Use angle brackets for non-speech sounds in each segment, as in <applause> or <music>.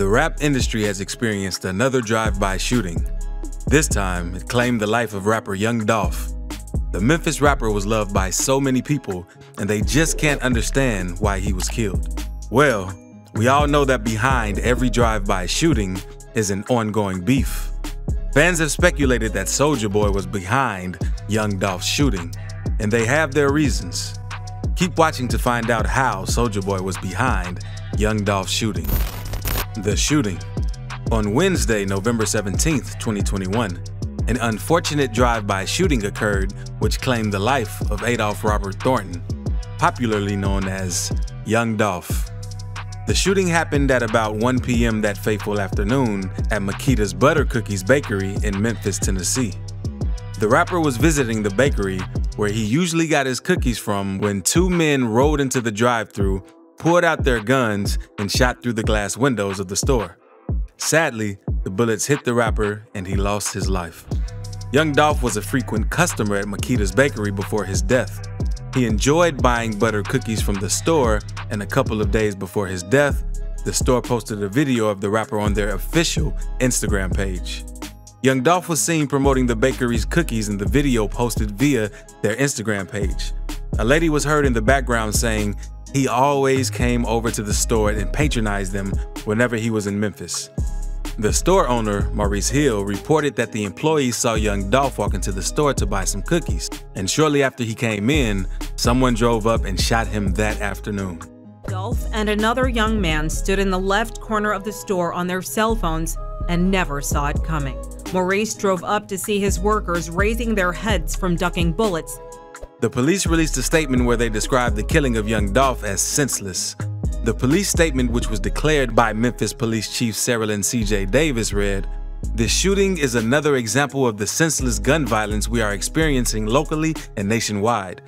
The rap industry has experienced another drive-by shooting. This time, it claimed the life of rapper Young Dolph. The Memphis rapper was loved by so many people, and they just can't understand why he was killed. Well, we all know that behind every drive-by shooting is an ongoing beef. Fans have speculated that Soulja Boy was behind Young Dolph's shooting, and they have their reasons. Keep watching to find out how Soulja Boy was behind Young Dolph's shooting. The shooting. On Wednesday, November 17, 2021, an unfortunate drive-by shooting occurred which claimed the life of Adolph Robert Thornton, popularly known as Young Dolph. The shooting happened at about 1 p.m. that fateful afternoon at Makeda's Butter Cookies Bakery in Memphis, Tennessee. The rapper was visiting the bakery where he usually got his cookies from when two men rode into the drive-thru pulled out their guns and shot through the glass windows of the store. Sadly, the bullets hit the rapper and he lost his life. Young Dolph was a frequent customer at Makeda's bakery before his death. He enjoyed buying butter cookies from the store, and a couple of days before his death, the store posted a video of the rapper on their official Instagram page. Young Dolph was seen promoting the bakery's cookies in the video posted via their Instagram page. A lady was heard in the background saying, he always came over to the store and patronized them whenever he was in Memphis. The store owner, Maurice Hill, reported that the employees saw young Dolph walk into the store to buy some cookies, and shortly after he came in, someone drove up and shot him that afternoon. Dolph and another young man stood in the left corner of the store on their cell phones and never saw it coming. Maurice drove up to see his workers raising their heads from ducking bullets the police released a statement where they described the killing of young Dolph as senseless. The police statement, which was declared by Memphis Police Chief Cerelyn CJ Davis, read, This shooting is another example of the senseless gun violence we are experiencing locally and nationwide.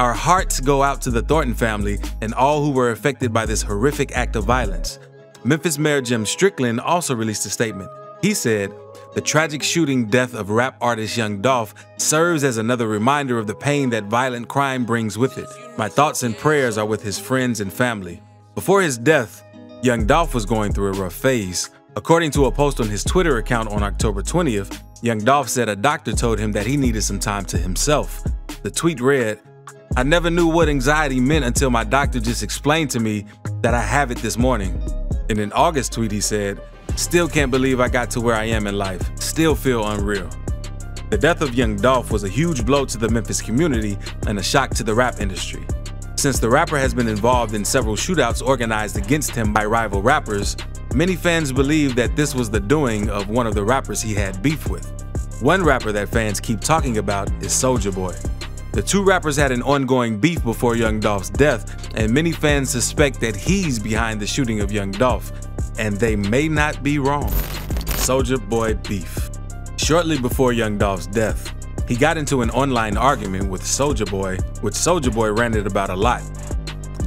Our hearts go out to the Thornton family and all who were affected by this horrific act of violence. Memphis Mayor Jim Strickland also released a statement. He said, the tragic shooting death of rap artist Young Dolph serves as another reminder of the pain that violent crime brings with it. My thoughts and prayers are with his friends and family. Before his death, Young Dolph was going through a rough phase. According to a post on his Twitter account on October 20th, Young Dolph said a doctor told him that he needed some time to himself. The tweet read, I never knew what anxiety meant until my doctor just explained to me that I have it this morning. In an August tweet, he said, Still can't believe I got to where I am in life. Still feel unreal. The death of Young Dolph was a huge blow to the Memphis community and a shock to the rap industry. Since the rapper has been involved in several shootouts organized against him by rival rappers, many fans believe that this was the doing of one of the rappers he had beef with. One rapper that fans keep talking about is Soulja Boy. The two rappers had an ongoing beef before Young Dolph's death, and many fans suspect that he's behind the shooting of Young Dolph, and they may not be wrong. Soulja Boy beef. Shortly before Young Dolph's death, he got into an online argument with Soulja Boy, which Soulja Boy ranted about a lot.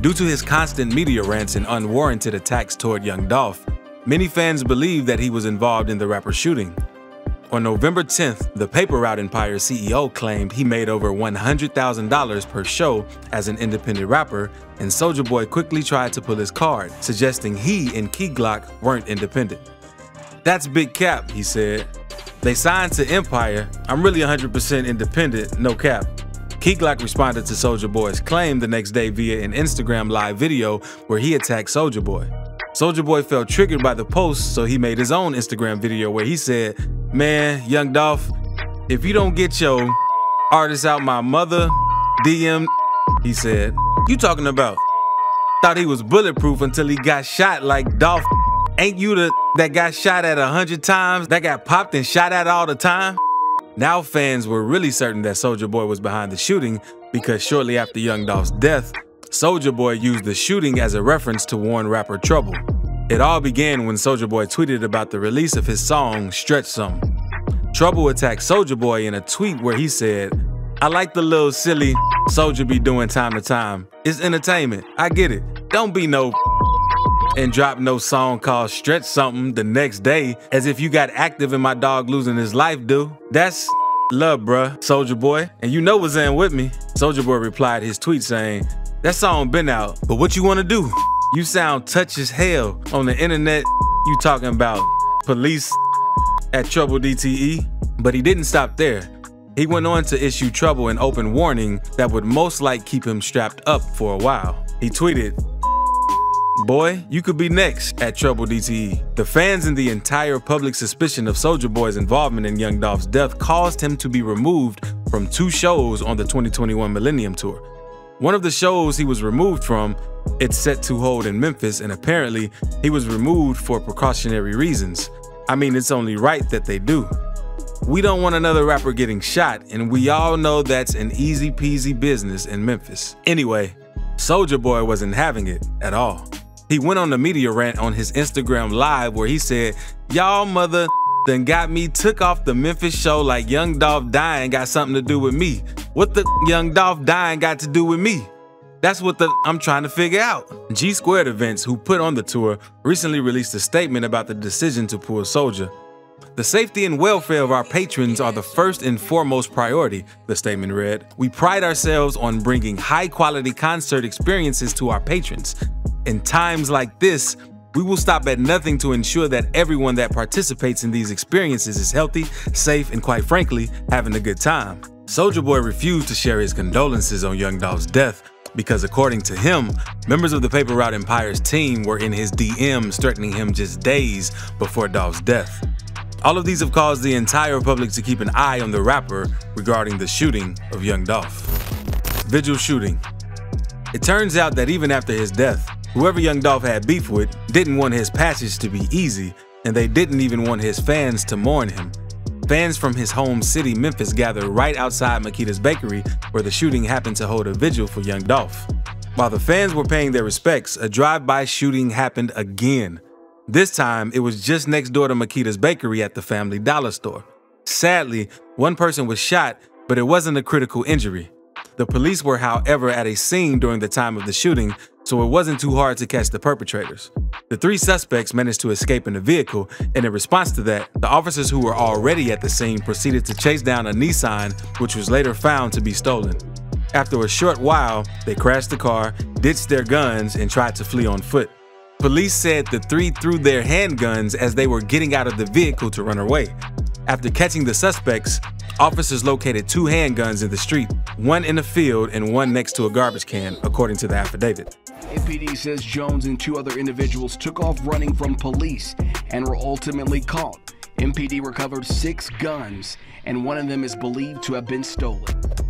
Due to his constant media rants and unwarranted attacks toward Young Dolph, many fans believe that he was involved in the rapper's shooting. On November 10th, the Paper Route Empire CEO claimed he made over $100,000 per show as an independent rapper, and Soulja Boy quickly tried to pull his card, suggesting he and Key Glock weren't independent. That's big cap, he said. They signed to Empire. I'm really 100% independent, no cap. Key Glock responded to Soulja Boy's claim the next day via an Instagram live video where he attacked Soulja Boy. Soulja Boy felt triggered by the post, so he made his own Instagram video where he said, Man, Young Dolph, if you don't get your artist out my mother, DM, he said, you talking about? Thought he was bulletproof until he got shot like Dolph. Ain't you the that got shot at a hundred times, that got popped and shot at all the time? Now fans were really certain that Soulja Boy was behind the shooting because shortly after Young Dolph's death, Soulja Boy used the shooting as a reference to warn rapper Trouble. It all began when Soulja Boy tweeted about the release of his song Stretch Some. Trouble attacked Soulja Boy in a tweet where he said, I like the little silly Soulja be doing time to time. It's entertainment. I get it. Don't be no <laughs> and drop no song called Stretch Something the next day as if you got active in my dog losing his life, dude. That's love, bruh, Soulja Boy. And you know what's in with me. Soulja Boy replied his tweet saying, That song been out, but what you wanna do? You sound touch as hell on the internet. you talking about? Police at Trouble DTE? But he didn't stop there. He went on to issue Trouble an open warning that would most likely keep him strapped up for a while. He tweeted, Boy, you could be next at Trouble DTE. The fans and the entire public suspicion of Soulja Boy's involvement in Young Dolph's death caused him to be removed from two shows on the 2021 Millennium Tour. One of the shows he was removed from, it's set to hold in Memphis, and apparently he was removed for precautionary reasons. I mean, it's only right that they do. We don't want another rapper getting shot, and we all know that's an easy peasy business in Memphis. Anyway, Soulja Boy wasn't having it at all. He went on the media rant on his Instagram live where he said, Y'all mother then got me took off the Memphis show like Young Dolph dying got something to do with me. What the Young Dolph dying got to do with me? That's what the I'm trying to figure out. G Squared Events, who put on the tour, recently released a statement about the decision to pull Soulja. The safety and welfare of our patrons are the first and foremost priority, the statement read. We pride ourselves on bringing high quality concert experiences to our patrons. In times like this, we will stop at nothing to ensure that everyone that participates in these experiences is healthy, safe, and quite frankly, having a good time. Soulja Boy refused to share his condolences on Young Dolph's death because according to him, members of the Paper Route Empire's team were in his DMs threatening him just days before Dolph's death. All of these have caused the entire public to keep an eye on the rapper regarding the shooting of Young Dolph. Vigil shooting. It turns out that even after his death, whoever Young Dolph had beef with didn't want his passage to be easy, and they didn't even want his fans to mourn him. Fans from his home city, Memphis, gathered right outside Makeda's Bakery, where the shooting happened to hold a vigil for Young Dolph. While the fans were paying their respects, a drive-by shooting happened again. This time, it was just next door to Makeda's bakery at the Family Dollar store. Sadly, one person was shot, but it wasn't a critical injury. The police were, however, at a scene during the time of the shooting, so it wasn't too hard to catch the perpetrators. The three suspects managed to escape in a vehicle, and in response to that, the officers who were already at the scene proceeded to chase down a Nissan, which was later found to be stolen. After a short while, they crashed the car, ditched their guns, and tried to flee on foot. Police said the three threw their handguns as they were getting out of the vehicle to run away. After catching the suspects, officers located two handguns in the street, one in a field and one next to a garbage can, according to the affidavit. MPD says Jones and two other individuals took off running from police and were ultimately caught. MPD recovered six guns, and one of them is believed to have been stolen.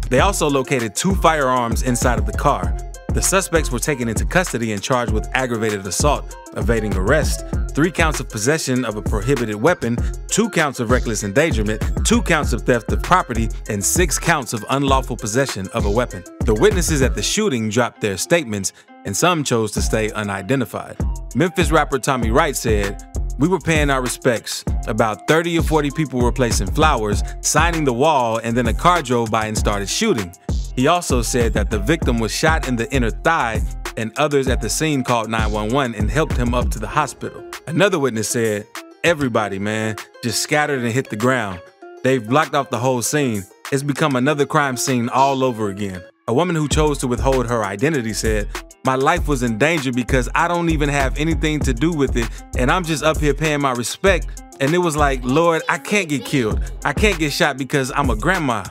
They also located two firearms inside of the car, the suspects were taken into custody and charged with aggravated assault, evading arrest, three counts of possession of a prohibited weapon, two counts of reckless endangerment, two counts of theft of property, and six counts of unlawful possession of a weapon. The witnesses at the shooting dropped their statements, and some chose to stay unidentified. Memphis rapper Tommy Wright said, we were paying our respects. About 30 or 40 people were placing flowers, signing the wall, and then a car drove by and started shooting. He also said that the victim was shot in the inner thigh and others at the scene called 911 and helped him up to the hospital. Another witness said, Everybody, man, just scattered and hit the ground. They've blocked off the whole scene. It's become another crime scene all over again. A woman who chose to withhold her identity said, My life was in danger because I don't even have anything to do with it, and I'm just up here paying my respect. And it was like, Lord, I can't get killed. I can't get shot because I'm a grandma.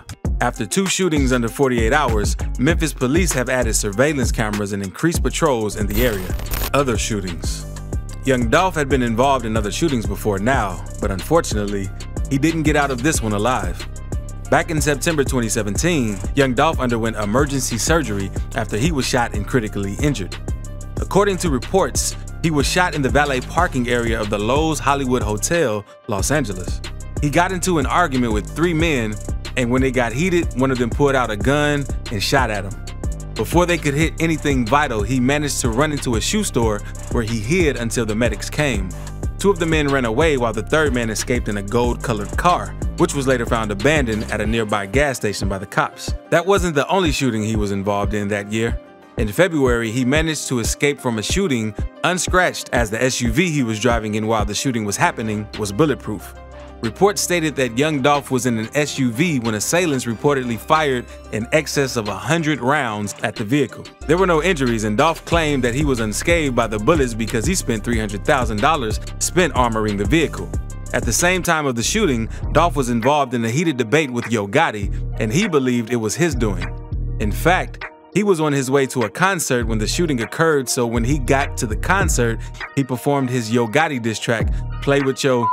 After two shootings under 48 hours, Memphis police have added surveillance cameras and increased patrols in the area. Other shootings. Young Dolph had been involved in other shootings before now, but unfortunately, he didn't get out of this one alive. Back in September 2017, Young Dolph underwent emergency surgery after he was shot and critically injured. According to reports, he was shot in the valet parking area of the Loews Hollywood Hotel, Los Angeles. He got into an argument with three men and when they got heated, one of them pulled out a gun and shot at him. Before they could hit anything vital, he managed to run into a shoe store where he hid until the medics came. Two of the men ran away while the third man escaped in a gold-colored car, which was later found abandoned at a nearby gas station by the cops. That wasn't the only shooting he was involved in that year. In February, he managed to escape from a shooting unscratched as the SUV he was driving in while the shooting was happening was bulletproof. Reports stated that young Dolph was in an SUV when assailants reportedly fired in excess of 100 rounds at the vehicle. There were no injuries, and Dolph claimed that he was unscathed by the bullets because he spent $300,000 spent armoring the vehicle. At the same time of the shooting, Dolph was involved in a heated debate with Yo Gotti, and he believed it was his doing. In fact, he was on his way to a concert when the shooting occurred, so when he got to the concert, he performed his Yo Gotti diss track, Play With Yo.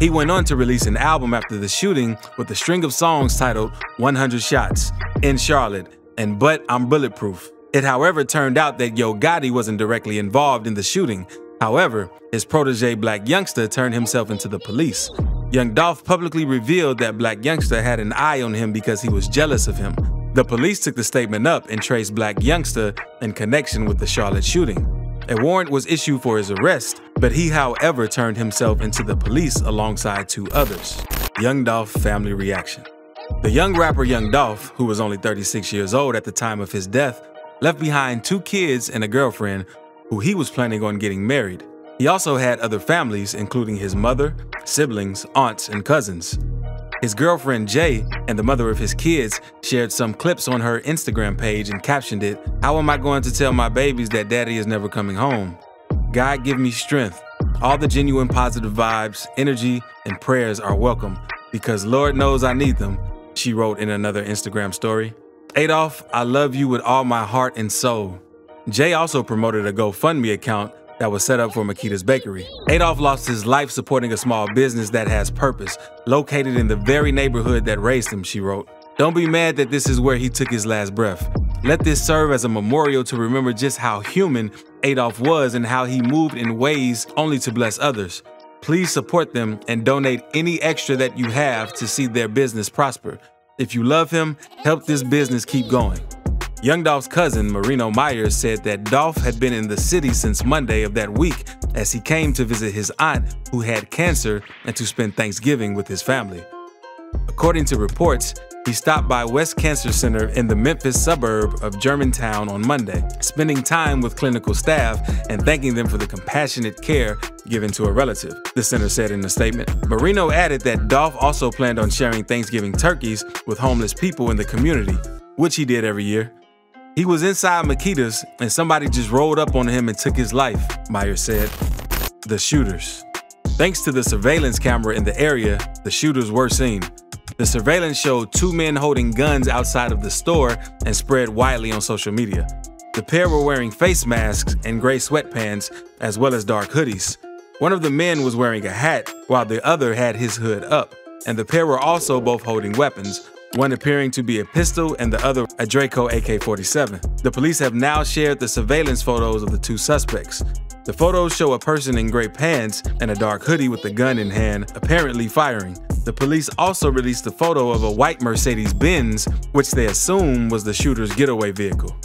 He went on to release an album after the shooting with a string of songs titled 100 Shots, In Charlotte, and But I'm Bulletproof. It, however, turned out that Yo Gotti wasn't directly involved in the shooting, However, his protege Black Youngsta turned himself into the police. Young Dolph publicly revealed that Black Youngsta had an eye on him because he was jealous of him. The police took the statement up and traced Black Youngsta in connection with the Charlotte shooting. A warrant was issued for his arrest, but he, however, turned himself into the police alongside two others. Young Dolph family reaction. The young rapper Young Dolph, who was only 36 years old at the time of his death, left behind two kids and a girlfriend who he was planning on getting married. He also had other families, including his mother, siblings, aunts, and cousins. His girlfriend Jay and the mother of his kids shared some clips on her Instagram page and captioned it, How am I going to tell my babies that daddy is never coming home? God give me strength. All the genuine positive vibes, energy, and prayers are welcome because Lord knows I need them, she wrote in another Instagram story. Adolph, I love you with all my heart and soul. Jay also promoted a GoFundMe account that was set up for Makeda's Bakery. Adolph lost his life supporting a small business that has purpose, located in the very neighborhood that raised him, she wrote. Don't be mad that this is where he took his last breath. Let this serve as a memorial to remember just how human Adolph was and how he moved in ways only to bless others. Please support them and donate any extra that you have to see their business prosper. If you love him, help this business keep going. Young Dolph's cousin, Marino Myers, said that Dolph had been in the city since Monday of that week as he came to visit his aunt who had cancer and to spend Thanksgiving with his family. According to reports, he stopped by West Cancer Center in the Memphis suburb of Germantown on Monday, spending time with clinical staff and thanking them for the compassionate care given to a relative, the center said in a statement. Marino added that Dolph also planned on sharing Thanksgiving turkeys with homeless people in the community, which he did every year. He was inside Makeda's and somebody just rolled up on him and took his life, Meyer said. The shooters. Thanks to the surveillance camera in the area, the shooters were seen. The surveillance showed two men holding guns outside of the store and spread widely on social media. The pair were wearing face masks and gray sweatpants, as well as dark hoodies. One of the men was wearing a hat, while the other had his hood up, and the pair were also both holding weapons, one appearing to be a pistol and the other a Draco AK 47. The police have now shared the surveillance photos of the two suspects. The photos show a person in gray pants and a dark hoodie with a gun in hand, apparently firing. The police also released a photo of a white Mercedes Benz, which they assume was the shooter's getaway vehicle.